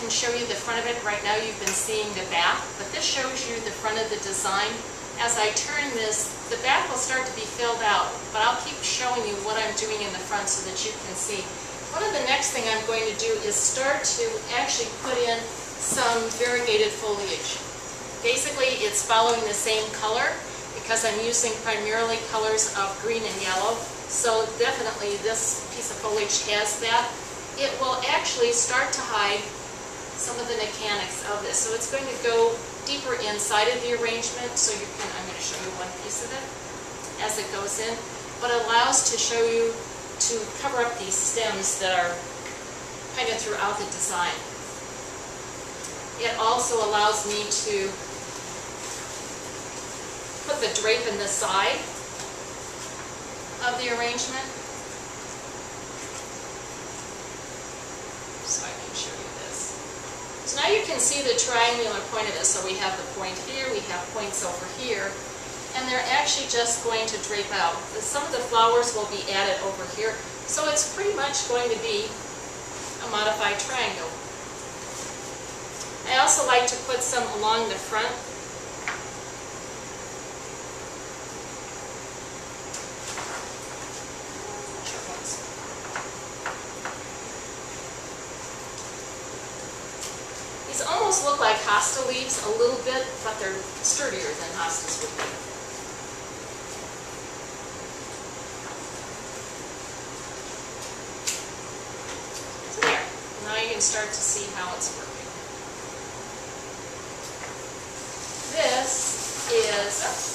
can show you the front of it. Right now you've been seeing the back, but this shows you the front of the design. As I turn this, the back will start to be filled out, but I'll keep showing you what I'm doing in the front so that you can see. One of the next thing I'm going to do is start to actually put in some variegated foliage. Basically, it's following the same color because I'm using primarily colors of green and yellow. So definitely this piece of foliage has that it will actually start to hide some of the mechanics of this. So it's going to go deeper inside of the arrangement, so you can, I'm going to show you one piece of it as it goes in, but allows to show you to cover up these stems that are kind of throughout the design. It also allows me to put the drape in the side of the arrangement so I can show you this. So now you can see the triangular point of this. So we have the point here, we have points over here, and they're actually just going to drape out. Some of the flowers will be added over here, so it's pretty much going to be a modified triangle. I also like to put some along the front look like hosta leaves a little bit, but they're sturdier than hostas would be. So there. Now you can start to see how it's working. This is... Oh,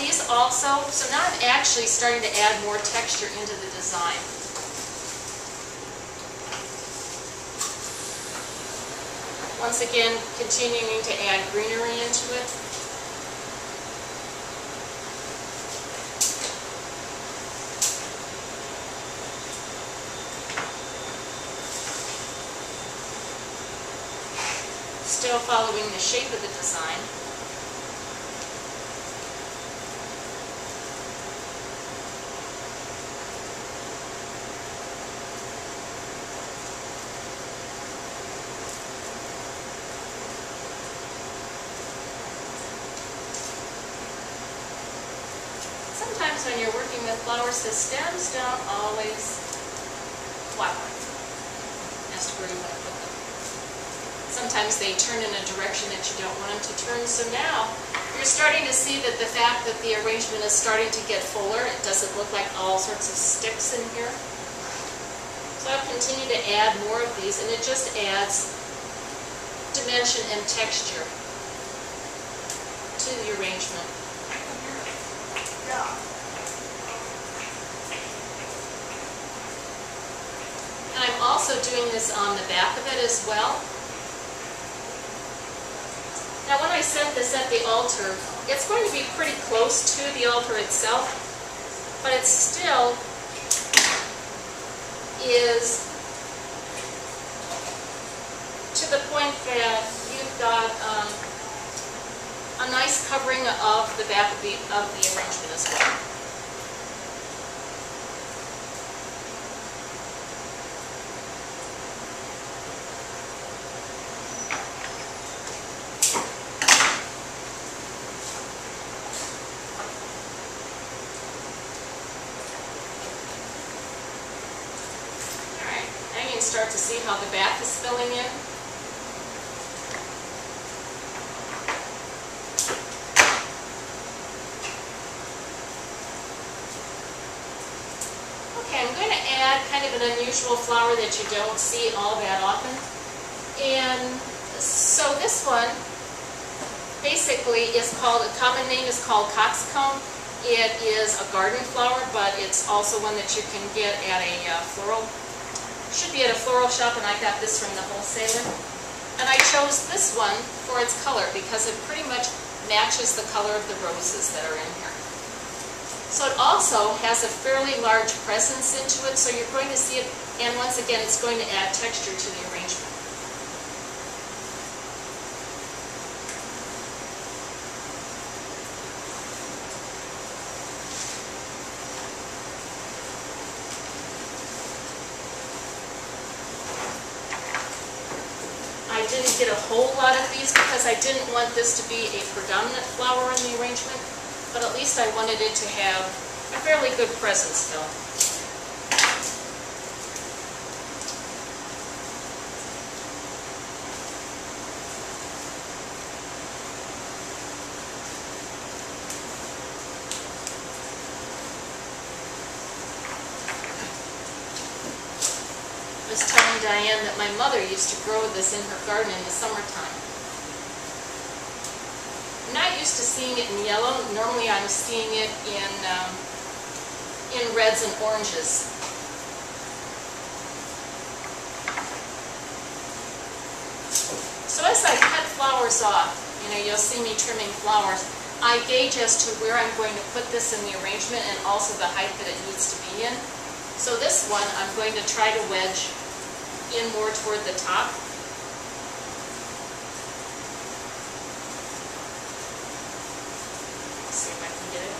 These also, so now I'm actually starting to add more texture into the design. Once again, continuing to add greenery into it. Still following the shape of the design. Sometimes when you're working with flowers, the stems don't always flower as to where you want to put them. Sometimes they turn in a direction that you don't want them to turn. So now you're starting to see that the fact that the arrangement is starting to get fuller, it doesn't look like all sorts of sticks in here. So I'll continue to add more of these and it just adds dimension and texture to the arrangement. And I'm also doing this on the back of it as well. Now when I set this at the altar, it's going to be pretty close to the altar itself, but it still is to the point that you've got um, a nice covering of the back of the, of the arrangement as well. All right. you can start to see how the bath is filling in. Okay, I'm add kind of an unusual flower that you don't see all that often. And so this one basically is called, a common name is called coxcomb. It is a garden flower, but it's also one that you can get at a uh, floral should be at a floral shop, and I got this from the wholesaler. And I chose this one for its color because it pretty much matches the color of the roses that are in here. So it also has a fairly large presence into it, so you're going to see it, and once again, it's going to add texture to the arrangement. I didn't get a whole lot of these because I didn't want this to be a predominant flower in the arrangement but at least I wanted it to have a fairly good presence still. I was telling Diane that my mother used to grow this in her garden in the summertime. Used to seeing it in yellow. Normally I'm seeing it in, um, in reds and oranges. So as I cut flowers off, you know, you'll see me trimming flowers, I gauge as to where I'm going to put this in the arrangement and also the height that it needs to be in. So this one, I'm going to try to wedge in more toward the top. See if I can get it.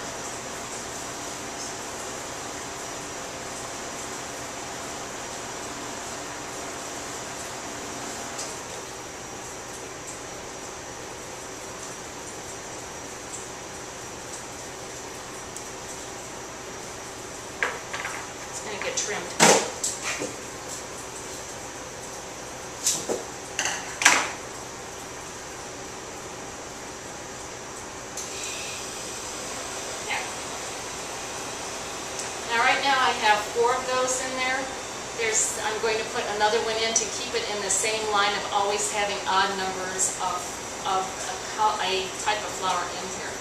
It's gonna get Now, right now, I have four of those in there. There's, I'm going to put another one in to keep it in the same line of always having odd numbers of, of a a type of flower in here.